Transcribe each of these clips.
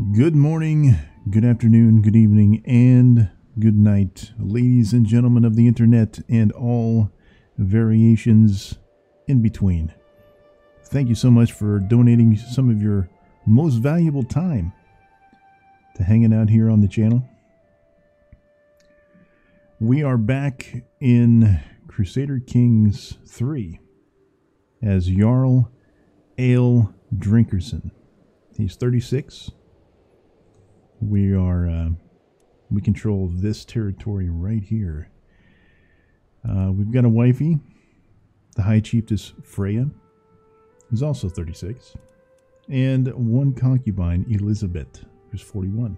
Good morning, good afternoon, good evening, and good night, ladies and gentlemen of the internet and all variations in between. Thank you so much for donating some of your most valuable time to hanging out here on the channel. We are back in Crusader Kings 3 as Jarl Ale Drinkersson. He's 36 we are uh, we control this territory right here. Uh, we've got a wifey. The High Chiefess Freya, who's also 36, and one concubine, Elizabeth, who's 41.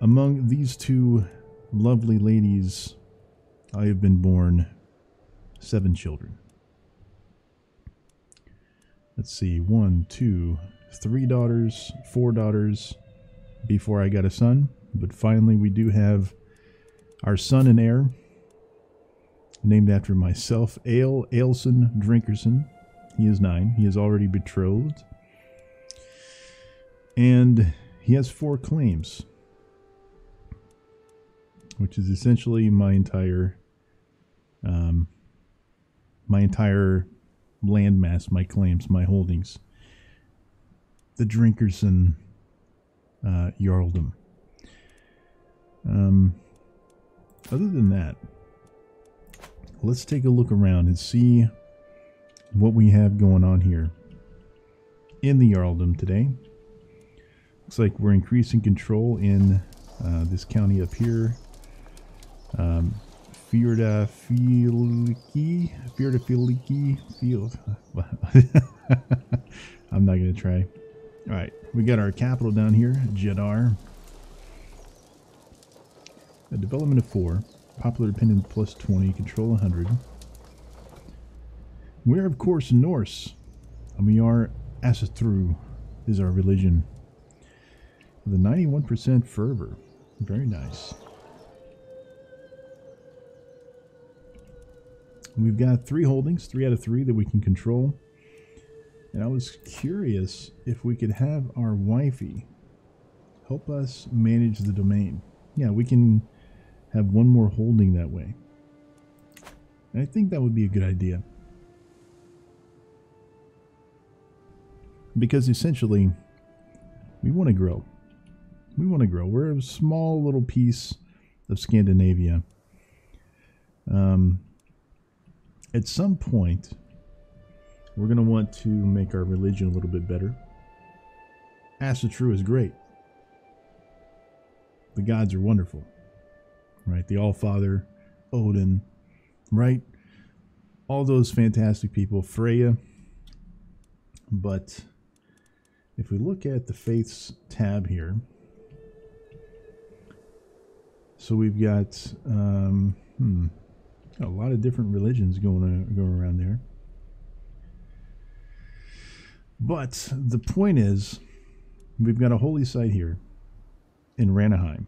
Among these two lovely ladies, I have been born seven children. Let's see, one, two, three daughters, four daughters, before I got a son, but finally we do have our son and heir, named after myself, Ale Ailson Drinkersson. He is nine. He is already betrothed. And he has four claims, which is essentially my entire um, my entire landmass, my claims, my holdings. The Drinkersson uh, Jarldom. Um, other than that, let's take a look around and see what we have going on here in the Jarldom today. Looks like we're increasing control in uh, this county up here. Um, Fjorda Filiki, Fjorda Filiki, Field. I'm not going to try. All right, we got our capital down here, Jedar. A development of 4. Popular opinion plus 20. Control 100. We're, of course, Norse. And we are Asatru is our religion. A 91% fervor. Very nice. We've got three holdings, three out of three that we can control. And I was curious if we could have our wifey help us manage the domain. Yeah, we can have one more holding that way. And I think that would be a good idea. Because essentially, we want to grow. We want to grow. We're a small little piece of Scandinavia. Um, at some point, we're going to want to make our religion a little bit better. Asatru is great. The gods are wonderful. Right? The All-Father, Odin, right? All those fantastic people, Freya. But if we look at the faiths tab here, so we've got um, hmm, a lot of different religions going uh, going around there. But the point is, we've got a holy site here in Ranaheim,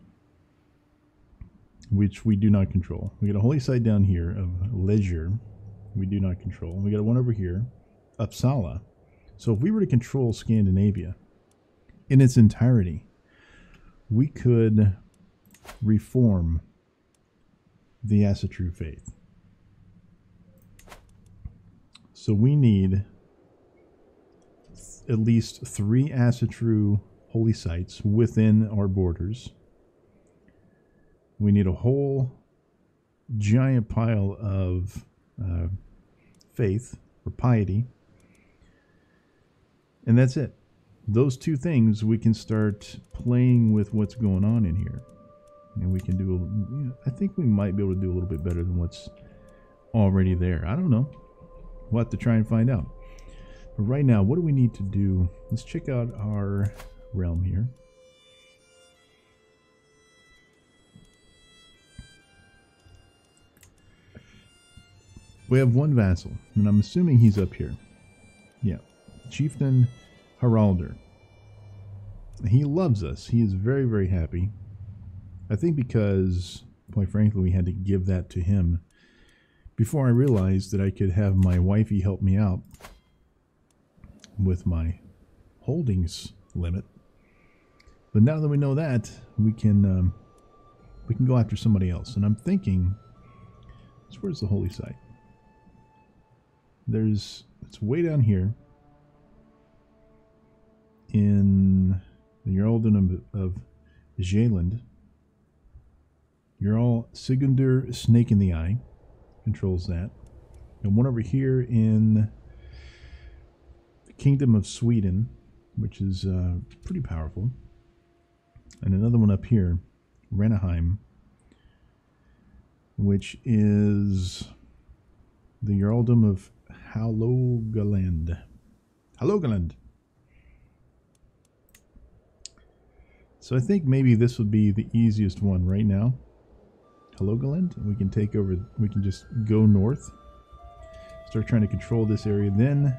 which we do not control. We got a holy site down here of Lejre, we do not control. We got one over here, Uppsala. So if we were to control Scandinavia in its entirety, we could reform the Asatru faith. So we need at least three Asatru holy sites within our borders. We need a whole giant pile of uh, faith or piety. And that's it. Those two things, we can start playing with what's going on in here. And we can do, a, you know, I think we might be able to do a little bit better than what's already there. I don't know. We'll have to try and find out. But right now, what do we need to do? Let's check out our realm here. We have one vassal, and I'm assuming he's up here. Yeah. Chieftain Haralder. He loves us. He is very, very happy. I think because, quite frankly, we had to give that to him before I realized that I could have my wifey help me out with my holdings limit. But now that we know that, we can um, we can go after somebody else. And I'm thinking, so where's the holy site? There's it's way down here in the Earldom of, of Jaeland. Jarl Sigurdur Snake in the Eye controls that. And one over here in Kingdom of Sweden, which is uh, pretty powerful. And another one up here, Renaheim, which is the Earldom of Halogaland. Halogaland. So I think maybe this would be the easiest one right now. Halogaland. We can take over, we can just go north. Start trying to control this area. Then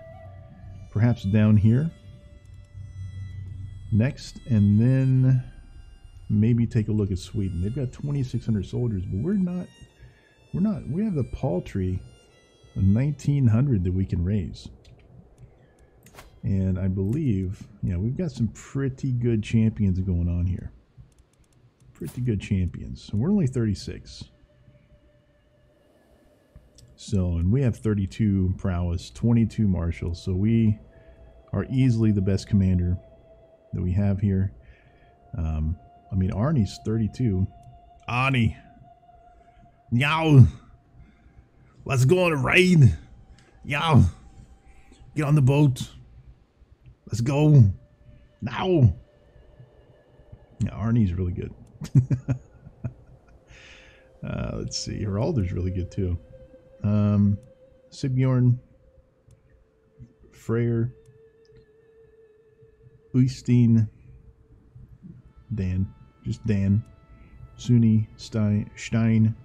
perhaps down here. Next. And then maybe take a look at Sweden. They've got 2,600 soldiers, but we're not, we're not, we have the paltry 1,900 that we can raise. And I believe, yeah, we've got some pretty good champions going on here. Pretty good champions. So we're only 36. So, and we have 32 prowess, 22 marshals. So we are easily the best commander that we have here. Um, I mean, Arnie's 32. Arnie. Yow. Let's go on a raid. Yow. Get on the boat. Let's go. Now. Yeah, Arnie's really good. uh, let's see. Heralder's really good too. Um, Sigbjorn. Freyr. Uystein. Dan. Just Dan. Suni Stein, Stein.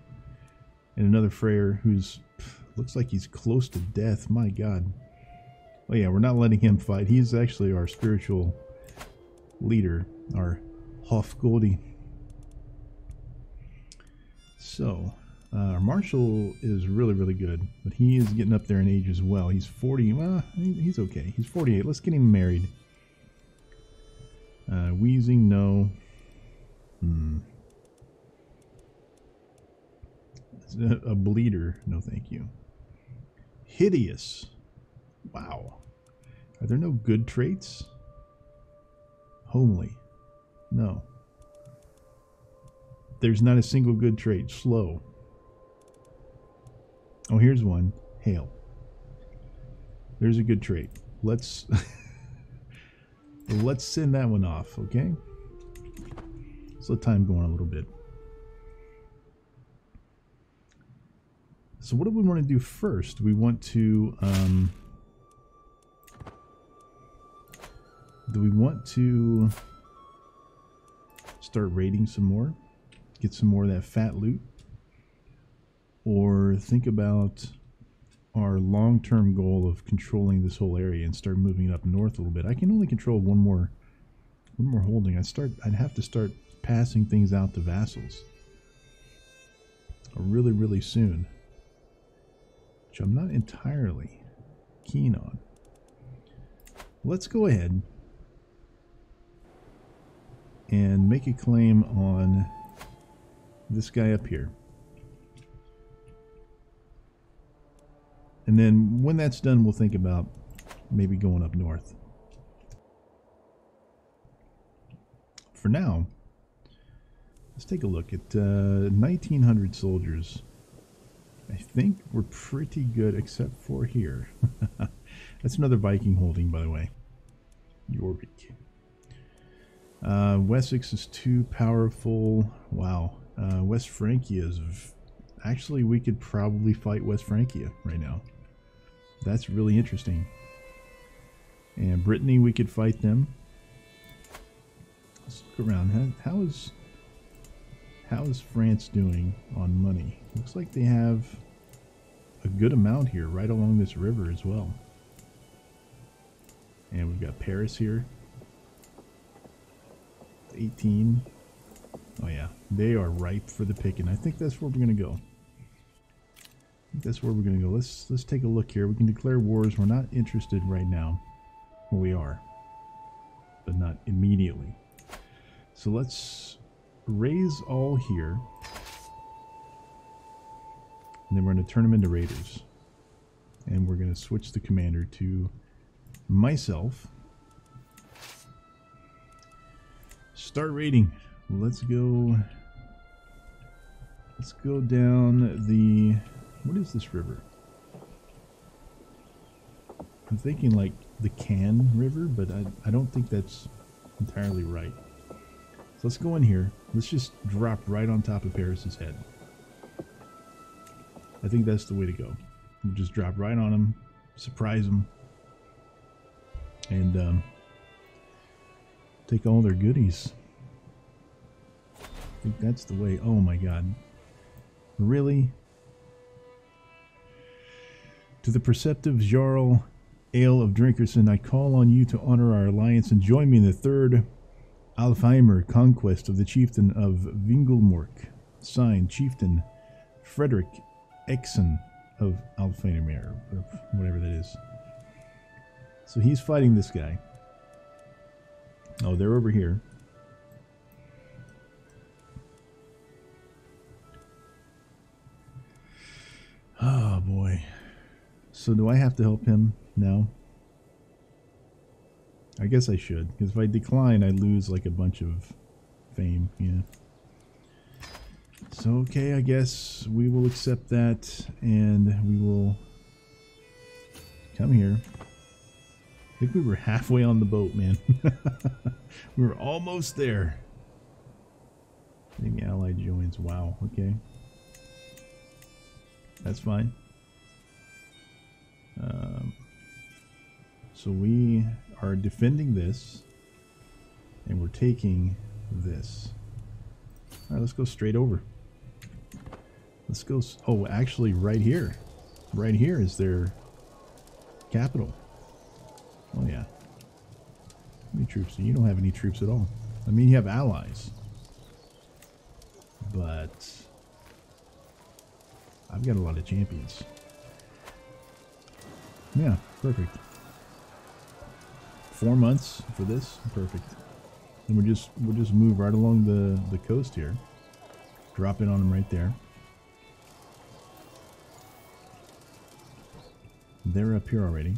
And another Freyr who's looks like he's close to death. My god. Oh yeah, we're not letting him fight. He's actually our spiritual leader, our Hofgoldie. So, uh, our Marshal is really, really good, but he is getting up there in age as well. He's 40. Well, he's okay. He's 48. Let's get him married. Uh, wheezing, no. Hmm. A, a bleeder, no thank you. Hideous. Wow. Are there no good traits? Homely. No. There's not a single good trait. Slow. Oh, here's one. Hail. There's a good trait. Let's let's send that one off, okay? Let's let time go on a little bit. So what do we want to do first? We want to um, do we want to start raiding some more? Get some more of that fat loot? Or think about our long-term goal of controlling this whole area and start moving it up north a little bit. I can only control one more one more holding. I start I'd have to start passing things out to vassals. Really, really soon. Which I'm not entirely keen on. Let's go ahead and make a claim on this guy up here. And then when that's done, we'll think about maybe going up north. For now, let's take a look at uh, 1,900 soldiers. I think we're pretty good except for here. that's another Viking holding, by the way. Jorvik. Uh, Wessex is too powerful. Wow. Uh, West Francia is... Actually, we could probably fight West Francia right now. That's really interesting. And Brittany, we could fight them. Let's look around. How, how is how is France doing on money? Looks like they have a good amount here right along this river as well. And we've got Paris here. 18. Oh yeah, they are ripe for the picking. I think that's where we're gonna go. That's where we're gonna go. Let's let's take a look here. We can declare wars. We're not interested right now. Well, we are, but not immediately. So let's raise all here. And then we're going to turn them into raiders. And we're going to switch the commander to myself. Start raiding. Let's go. Let's go down the. What is this river? I'm thinking like the Can River, but I, I don't think that's entirely right. So let's go in here. Let's just drop right on top of Paris's head. I think that's the way to go. We'll just drop right on him, surprise him, and um, take all their goodies. I think that's the way. Oh my god. Really? To the perceptive Jarl Ale of Drinkersson, I call on you to honor our alliance and join me in the third Alfheimar conquest of the chieftain of Vingulmork. Signed, Chieftain Frederick Exon of Alfheimar, or whatever that is. So he's fighting this guy. Oh, they're over here. Oh boy. So do I have to help him now? I guess I should, because if I decline, I lose like a bunch of fame, yeah. So, okay, I guess we will accept that, and we will come here. I think we were halfway on the boat, man. we were almost there. Maybe ally joins. Wow, okay. That's fine. Um, so we are defending this, and we're taking this. All right, let's go straight over. Let's go. Oh, actually, right here. Right here is their capital. Oh, yeah. How many troops? You don't have any troops at all. I mean, you have allies. But I've got a lot of champions. Yeah, perfect. Four months for this, perfect. And we just we'll just move right along the the coast here. Drop in on them right there. They're up here already.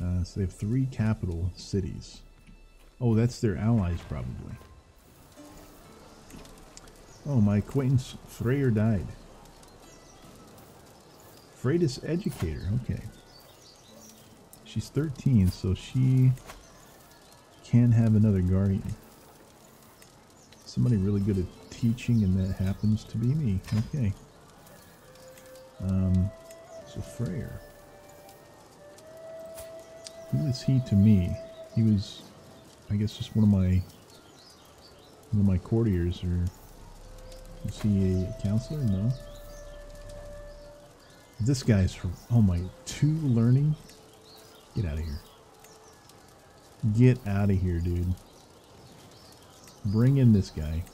Uh, so they have three capital cities. Oh, that's their allies probably. Oh, my acquaintance Freyr died. Freitas educator, okay. She's 13, so she can have another guardian. Somebody really good at teaching, and that happens to be me. Okay. Um, so Freyr. Who is he to me? He was, I guess, just one of my one of my courtiers, or is he a counselor? No. This guy's from, oh my, two learning? Get out of here. Get out of here, dude. Bring in this guy.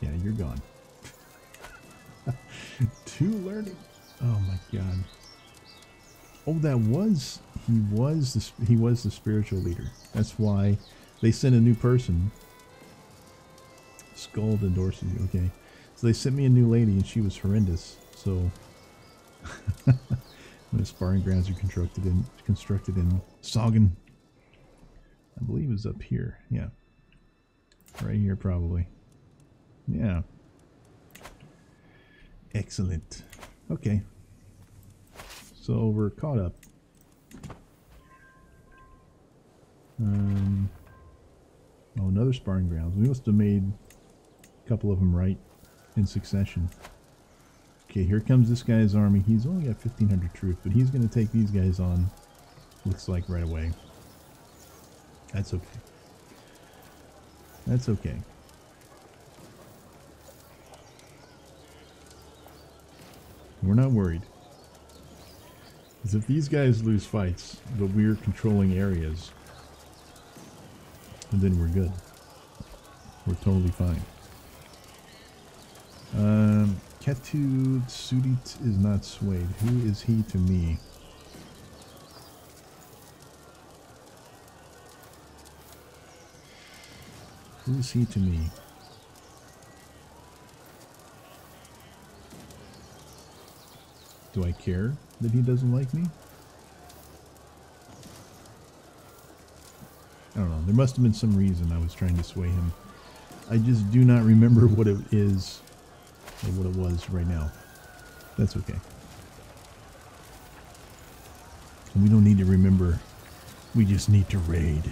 Yeah, you're gone. two learning. Oh my god. Oh, that was he was the he was the spiritual leader. That's why they sent a new person. Skuld endorses you. Okay, so they sent me a new lady, and she was horrendous. So the sparring grounds are constructed in constructed in Sogn. I believe is up here. Yeah, right here probably. Yeah. Excellent. Okay. So we're caught up. Um, oh, another sparring grounds. We must have made a couple of them right in succession. Okay, here comes this guy's army. He's only got 1,500 troops, but he's going to take these guys on, looks like, right away. That's okay. That's okay. We're not worried. Because if these guys lose fights, but we're controlling areas, then we're good. We're totally fine. Um, Ketu Sudit is not swayed. Who is he to me? Who's he to me? Do I care that he doesn't like me? I don't know. There must have been some reason I was trying to sway him. I just do not remember what it is or what it was right now. That's okay. We don't need to remember. We just need to raid.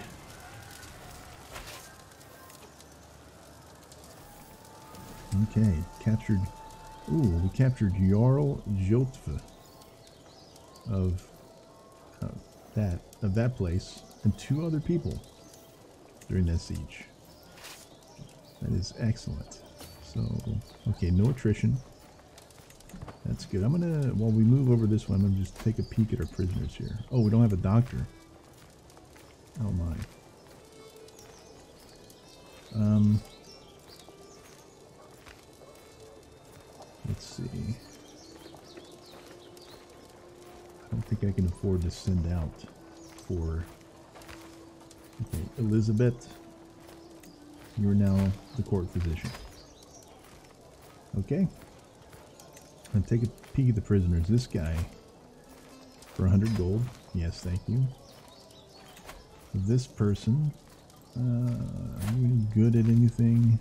Okay, captured. Ooh, we captured Jarl Jotve of uh, that of that place and two other people during that siege. That is excellent. So, okay, no attrition. That's good. I'm gonna, while we move over this one, I'm gonna just take a peek at our prisoners here. Oh, we don't have a doctor. Oh my. Um, let's see. I don't think I can afford to send out for okay, Elizabeth. You're now the court physician. Okay. And take a peek at the prisoners. This guy for 100 gold. Yes, thank you. This person, uh, are you good at anything?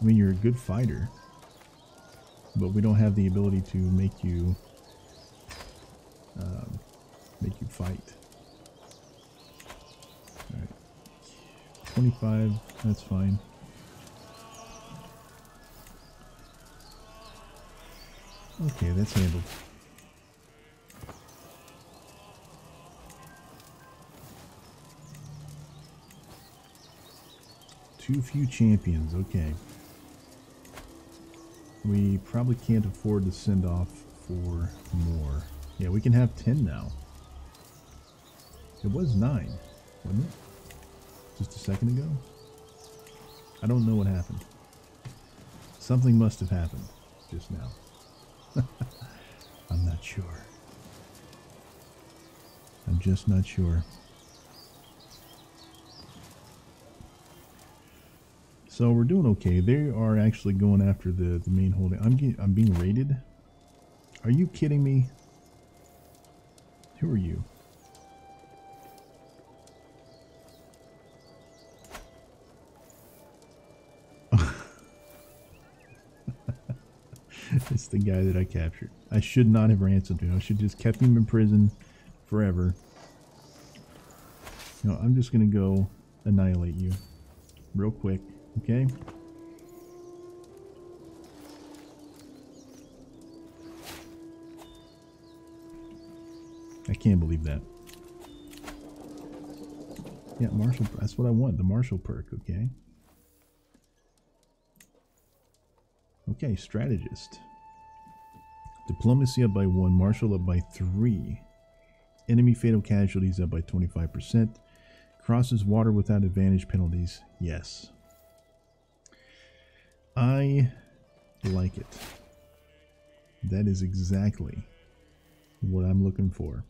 I mean, you're a good fighter, but we don't have the ability to make you um, make you fight. All right, 25. That's fine. Okay, that's handled. Too few champions, okay. We probably can't afford to send off for more. Yeah, we can have 10 now. It was 9, wasn't it? Just a second ago? I don't know what happened. Something must have happened just now. I'm not sure. I'm just not sure. So we're doing okay. They are actually going after the, the main holding. I'm, getting, I'm being raided? Are you kidding me? Who are you? The guy that I captured. I should not have ransomed him. I should just kept him in prison forever. No, I'm just going to go annihilate you real quick, okay? I can't believe that. Yeah, Marshall, that's what I want, the Martial perk, okay? Okay, strategist. Diplomacy up by one, martial up by three. Enemy fatal casualties up by 25%. Crosses water without advantage penalties. Yes. I like it. That is exactly what I'm looking for.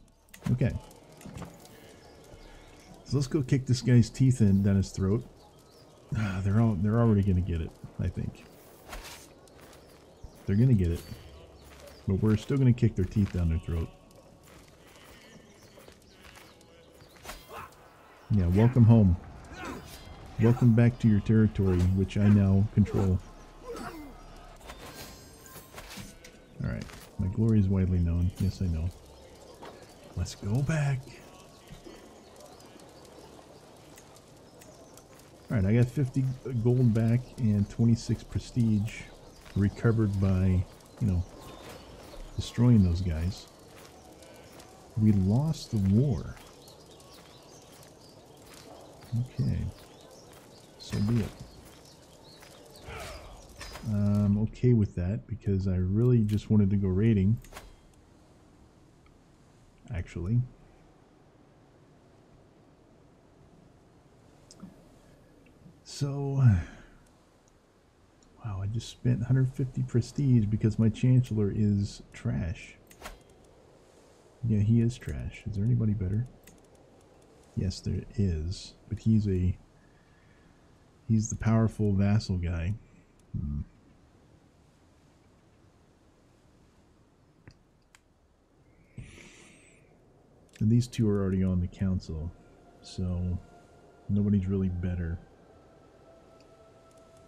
Okay. So let's go kick this guy's teeth in down his throat. Ah, they're all they're already gonna get it, I think. They're gonna get it. But we're still gonna kick their teeth down their throat. Yeah, welcome home. Welcome back to your territory, which I now control. Alright, my glory is widely known. Yes, I know. Let's go back. Alright, I got 50 gold back and 26 prestige recovered by, you know, destroying those guys. We lost the war. Okay. So be it. I'm okay with that because I really just wanted to go raiding. Actually. So, wow, I just spent 150 prestige because my Chancellor is trash. Yeah, he is trash. Is there anybody better? Yes, there is. But he's a He's the powerful vassal guy. Hmm. And these two are already on the council, so nobody's really better.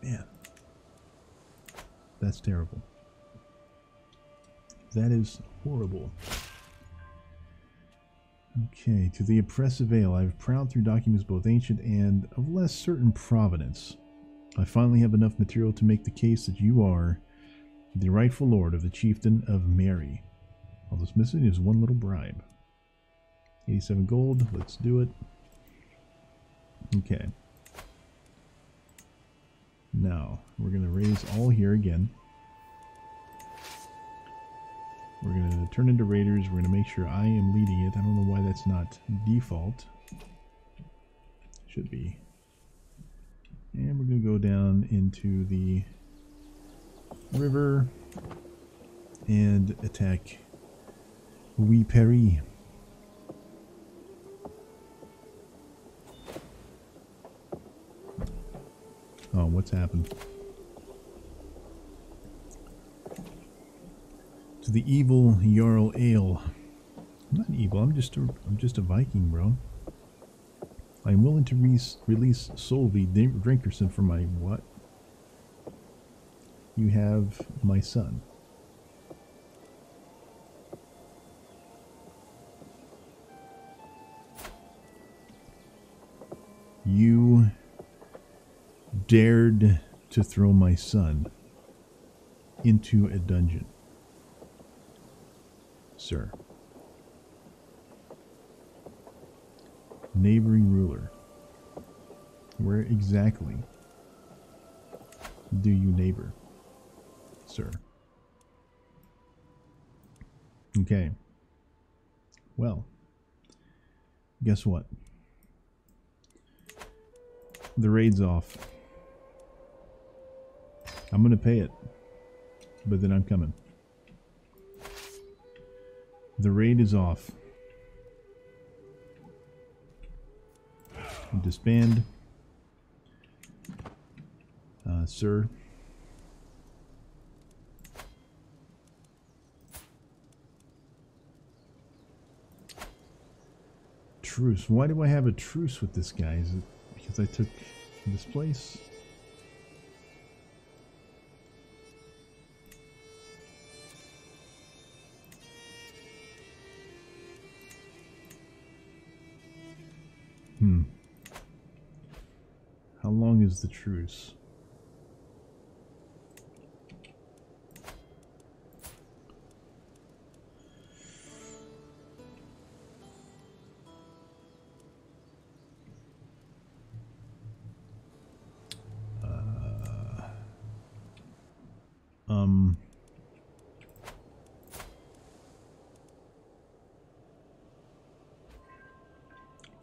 Man, that's terrible. That is horrible. Okay, to the oppressive ale, I have prowled through documents both ancient and of less certain provenance. I finally have enough material to make the case that you are the rightful lord of the chieftain of Mary. All that's missing is one little bribe. 87 gold, let's do it. Okay. Now, we're going to raise all here again. We're going to turn into raiders. We're going to make sure I am leading it. I don't know why that's not default. Should be. And we're going to go down into the river and attack Oui Paris. Oh, what's happened? To the evil Jarl Ale. I'm not evil, I'm just a, I'm just a Viking, bro. I am willing to re release Solvi Drinkersson for my what? You have my son. You dared to throw my son into a dungeon. Sir. Neighboring ruler. Where exactly do you neighbor, sir? Okay. Well, guess what? The raid's off. I'm going to pay it. But then I'm coming. The raid is off. Disband. Uh, sir. Truce. Why do I have a truce with this guy? Is it because I took this place? Is the truce? Uh, um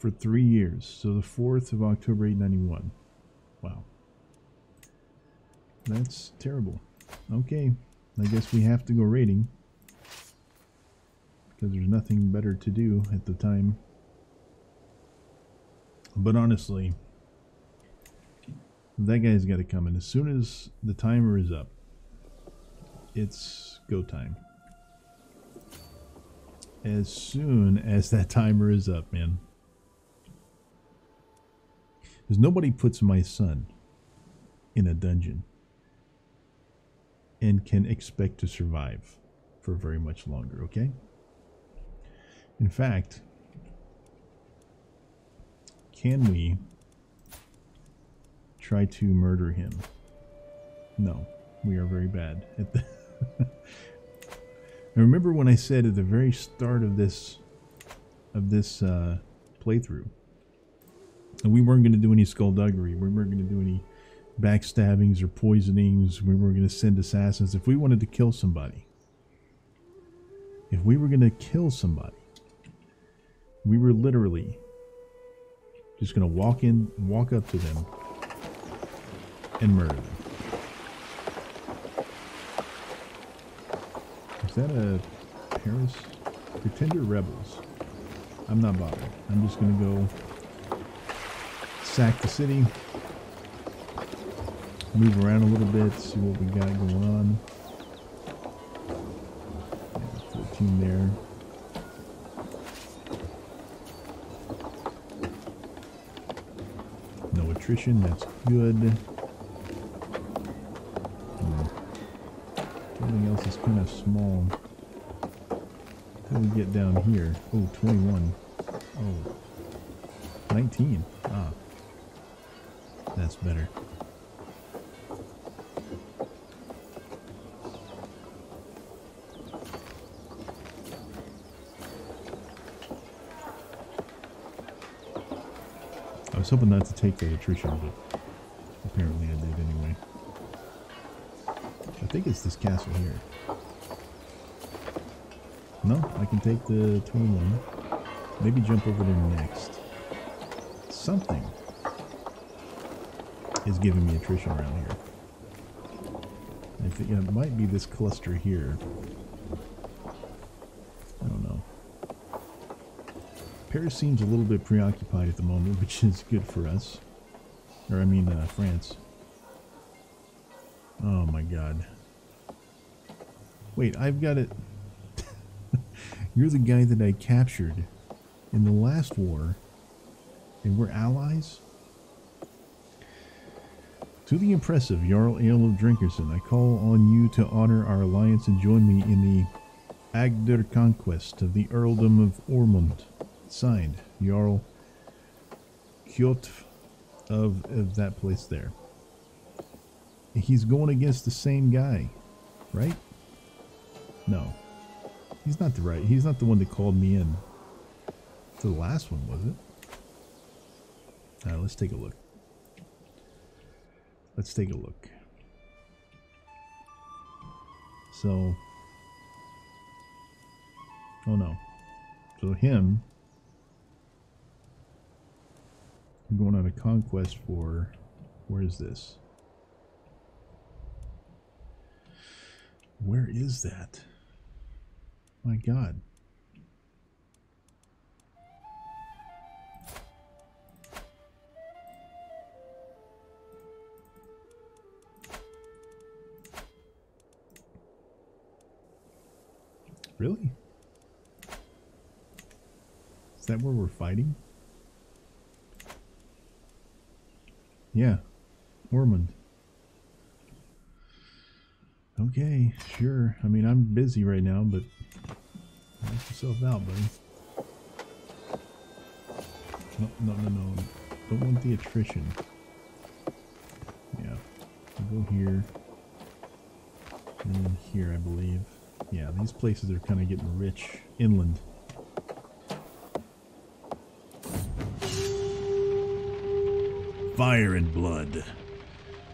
for three years. So the 4th of October 891. Wow. That's terrible. Okay. I guess we have to go raiding. Because there's nothing better to do at the time. But honestly, that guy's got to come in. As soon as the timer is up, it's go time. As soon as that timer is up, man. Because nobody puts my son in a dungeon and can expect to survive for very much longer, okay? In fact, can we try to murder him? No, we are very bad at. I remember when I said at the very start of this of this uh, playthrough we weren't going to do any skullduggery. We weren't going to do any backstabbings or poisonings. We weren't going to send assassins. If we wanted to kill somebody, if we were going to kill somebody, we were literally just going to walk in, walk up to them, and murder them. Is that a Paris? Pretender Rebels. I'm not bothered. I'm just going to go sack the city. Move around a little bit, see what we got going on. Yeah, 14 there. No attrition, that's good. Hmm. Everything else is kind of small. Until we get down here. Oh, 21. Oh. 19. Ah. That's better. Hoping not to take the attrition, but apparently I did anyway. I think it's this castle here. No, I can take the 21. Maybe jump over there next. Something is giving me attrition around here. I think it might be this cluster here. I don't know. Paris seems a little bit preoccupied at the moment, which is good for us. Or, I mean, uh, France. Oh my god. Wait, I've got it. You're the guy that I captured in the last war. And we're allies? To the impressive Jarl Ale of Drinkersson, I call on you to honor our alliance and join me in the Agder conquest of the Earldom of Ormond. Signed, Jarl Kjotv of, of that place there. He's going against the same guy, right? No. He's not the right. He's not the one that called me in. The last one, was it? Alright, let's take a look. Let's take a look. So, oh no. So him, I'm going on a conquest for, where is this? Where is that? My god. Really? Is that where we're fighting? Yeah. Ormond. Okay, sure. I mean, I'm busy right now, but knock yourself out, buddy. No, no, no, no. Don't want the attrition. Yeah. I'll go here. And here, I believe. Yeah, these places are kind of getting rich inland. Fire and blood.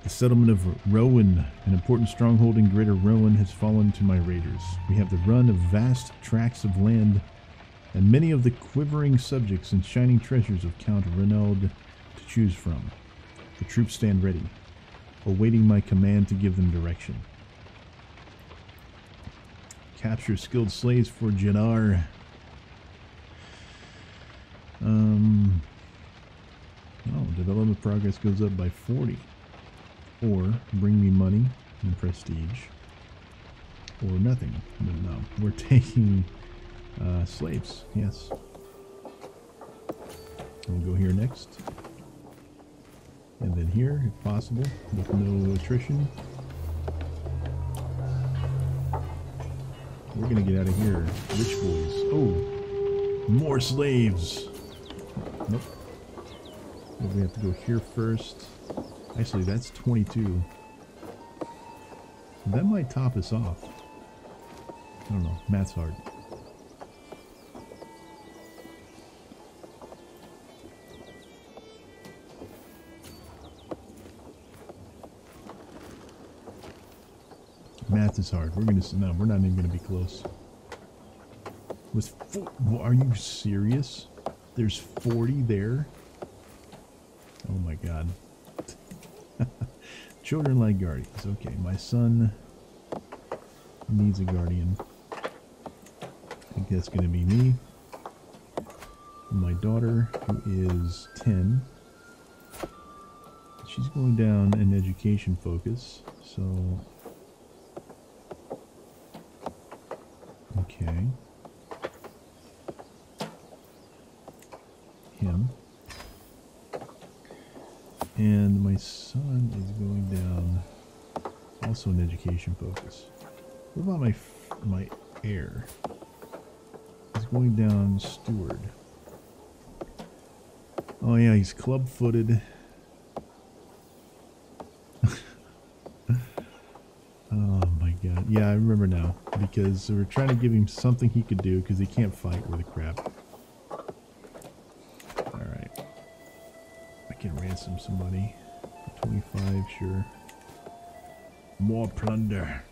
The settlement of Rouen, an important stronghold in Greater Rouen, has fallen to my raiders. We have the run of vast tracts of land and many of the quivering subjects and shining treasures of Count Renaud to choose from. The troops stand ready, awaiting my command to give them direction. Capture skilled slaves for Jannar. Um, development progress goes up by 40. Or bring me money and prestige. Or nothing. But no, we're taking uh, slaves. Yes. We'll go here next. And then here, if possible, with no attrition. We're gonna get out of here. Rich boys. Oh! More slaves! Nope. We have to go here first. Actually, that's 22. That might top us off. I don't know. Math's hard. Math is hard. We're gonna no. We're not even gonna be close. With four, are you serious? There's 40 there. God. Children like guardians. Okay, my son needs a guardian. I think that's going to be me. My daughter, who is 10. she's going down an education focus, so okay. Him. And my son is going down also an education focus. What about my my heir? He's going down steward. Oh yeah, he's club-footed. oh my god. Yeah, I remember now. Because we're trying to give him something he could do because he can't fight with a crap. Can ransom somebody. 25, sure. More plunder.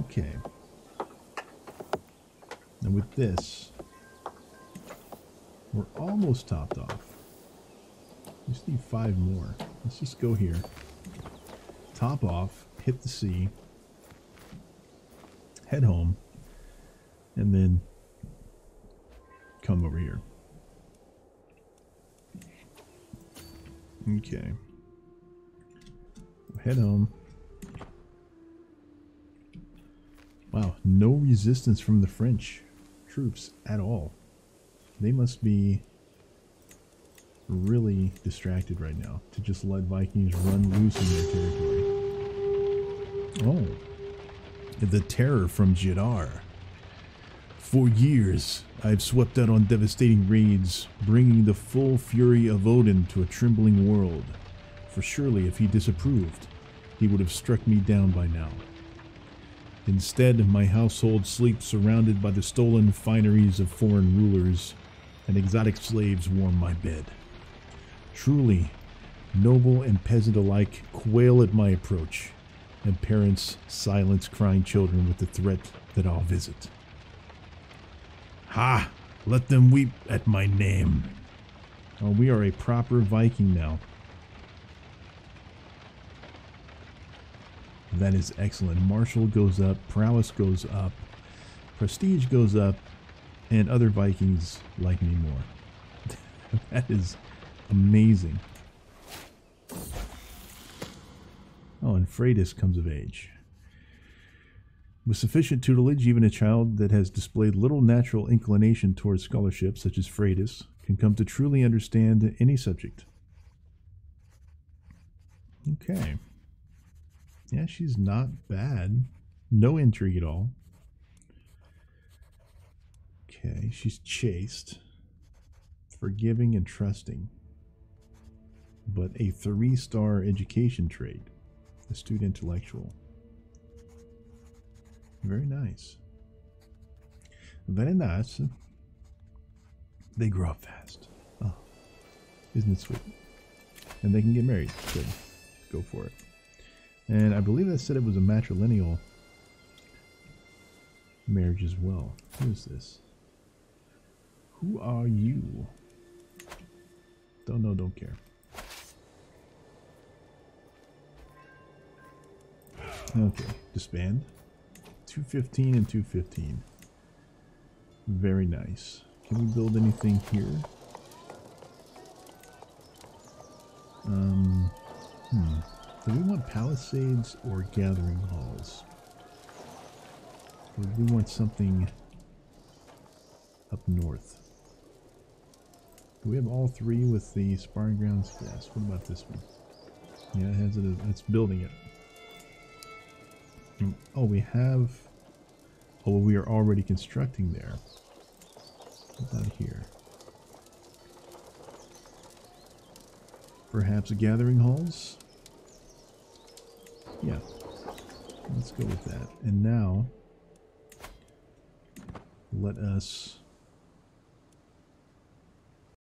Okay. And with this, we're almost topped off. We just need five more. Let's just go here. Top off, hit the sea, head home, and then come over here. Okay. Head home. Wow, no resistance from the French troops at all. They must be really distracted right now to just let Vikings run loose in their territory. Oh. The terror from Jadar. For years, I've swept out on devastating raids, bringing the full fury of Odin to a trembling world. For surely, if he disapproved, he would have struck me down by now. Instead, my household sleeps surrounded by the stolen fineries of foreign rulers, and exotic slaves warm my bed. Truly, noble and peasant alike quail at my approach, and parents silence crying children with the threat that I'll visit. Ha! Let them weep at my name. Oh, we are a proper Viking now. That is excellent. Martial goes up, prowess goes up, prestige goes up, and other Vikings like me more. that is amazing. Oh, and Freydis comes of age. With sufficient tutelage, even a child that has displayed little natural inclination towards scholarship, such as Freydis, can come to truly understand any subject. Okay. Yeah, she's not bad. No intrigue at all. Okay, she's chaste, forgiving, and trusting. But a three star education trait, astute intellectual. Very nice. Very nice. They grow up fast. Oh, isn't it sweet? And they can get married. Good. Go for it. And I believe that said it was a matrilineal marriage as well. Who is this? Who are you? Don't know, don't care. Okay, disband. 215 and 215. Very nice. Can we build anything here? Um, hmm. Do we want palisades or gathering halls? Or do we want something up north? Do we have all three with the sparring grounds? Yes. What about this one? Yeah, it has it. It's building it. Oh, we have... Oh, we are already constructing there. What about here? Perhaps a gathering halls? Yeah. Let's go with that. And now, let us